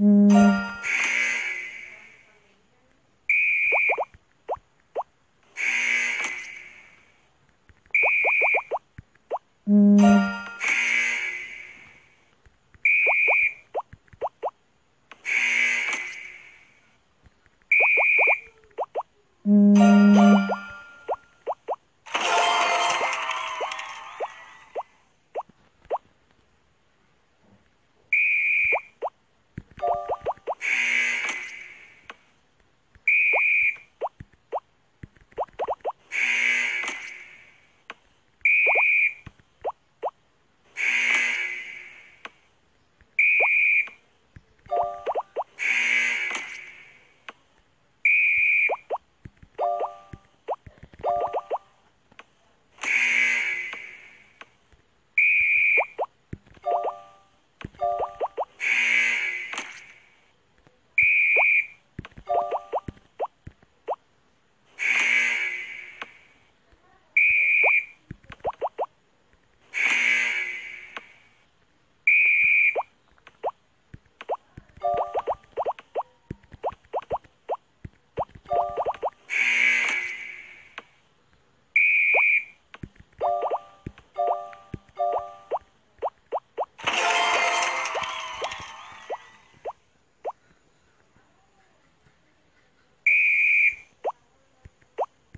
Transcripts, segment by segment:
Música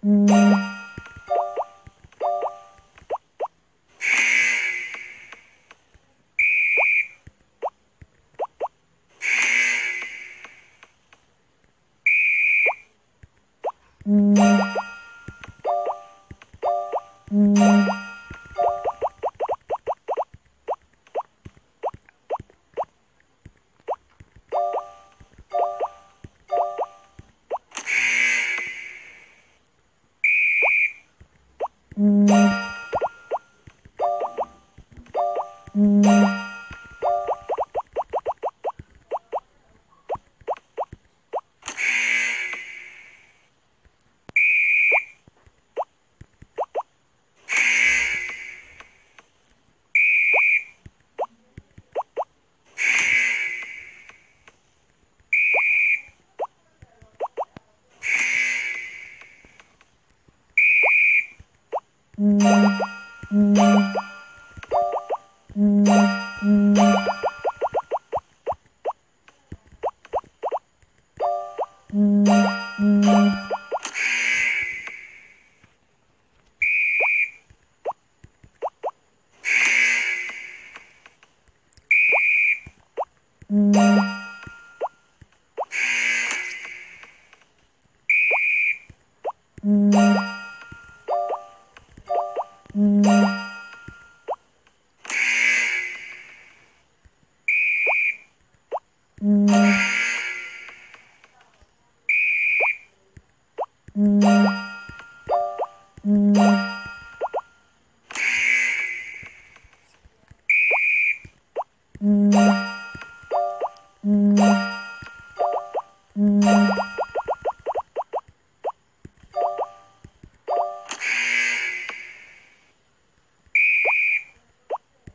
Mm-hmm. Mm-hmm. Mm-hmm.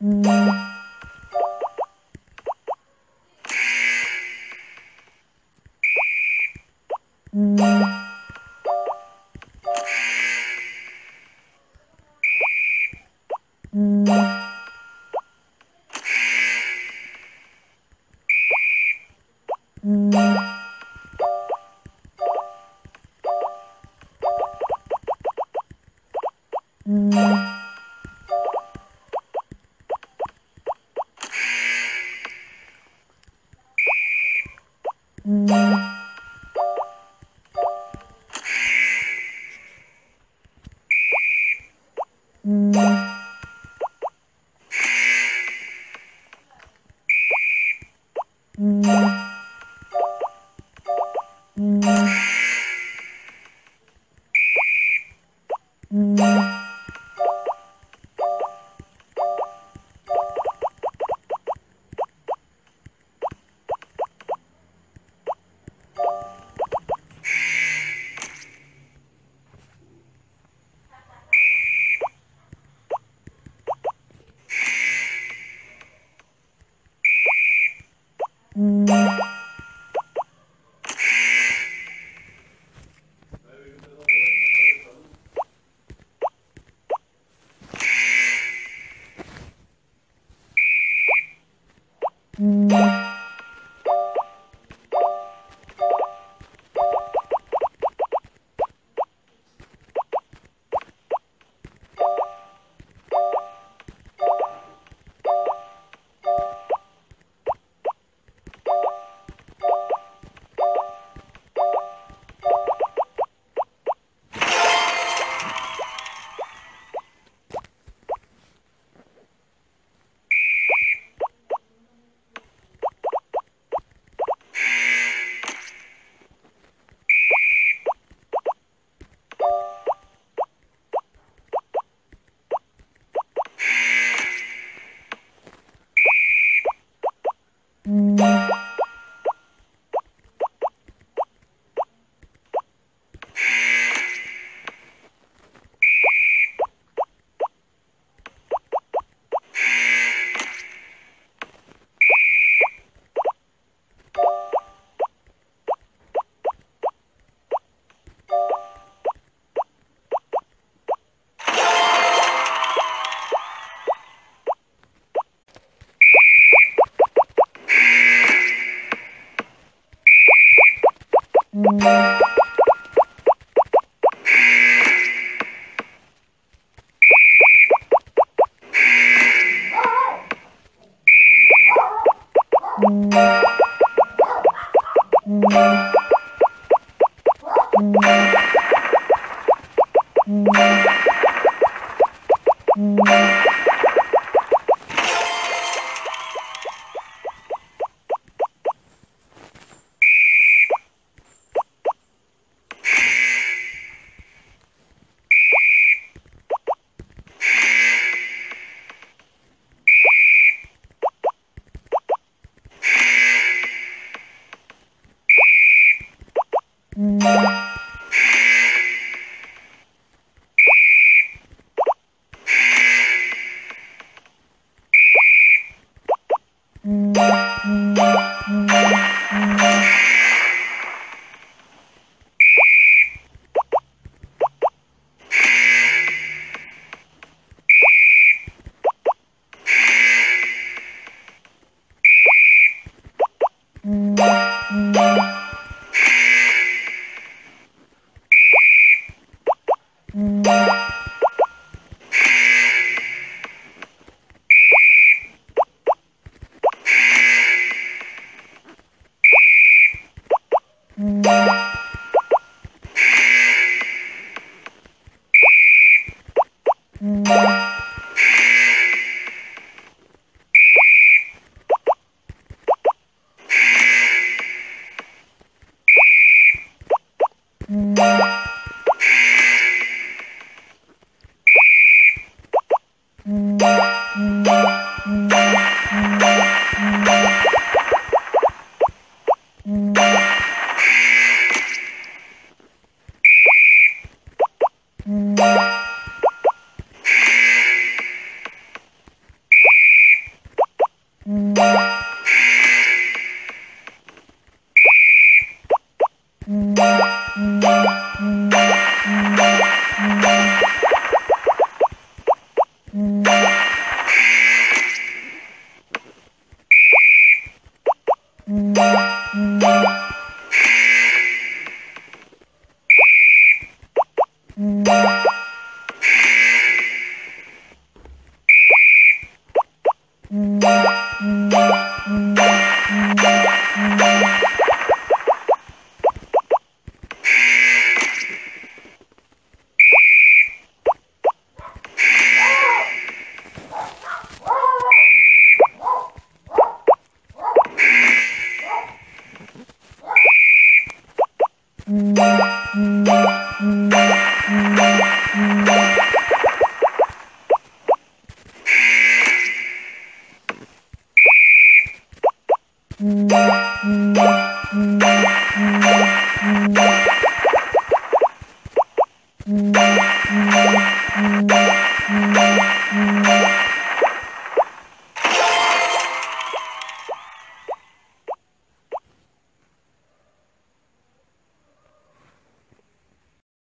Mm-hmm. Mm. 嗯。嗯。Mm.